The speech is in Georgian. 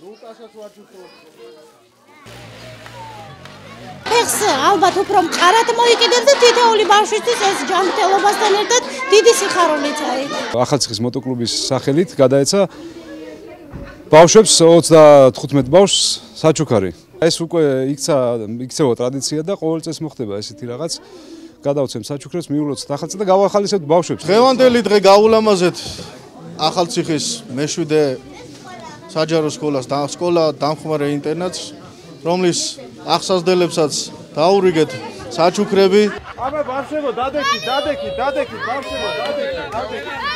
ლუკასაც ვაჩუქო ფეხს ალბათ უფრო მყარად მოიკიდებ და თითოეული ბავშვისთვის ეს ჯანმრთელობასთან ერთად დიდი სიხარულით არის. ახალციხის მოტოკლუბის სახელით გადაეცა ბავშვებს 35 ბავშვს საჩუქარი. ეს უკვე იქცა იქცევა ტრადიცია და ყოველ წელს მოხდება ესეთი რაღაც. გადავცემ საჩუქრებს, მიულოცოთ ახალწ და გავახალისებთ ბავშვებს. დღევანდელი დღე გაულამაზეთ ახალციხის მეშვიდე საჯარო სკოლას და სკოლა დამხმარე ინტერნატს რომლის ახსასდელებსაც დაურიგეთ საჩუქრები. Ama başlayalım. Dadeki, dadeki, dadeki. Başlayalım. Dadeki, dadeki.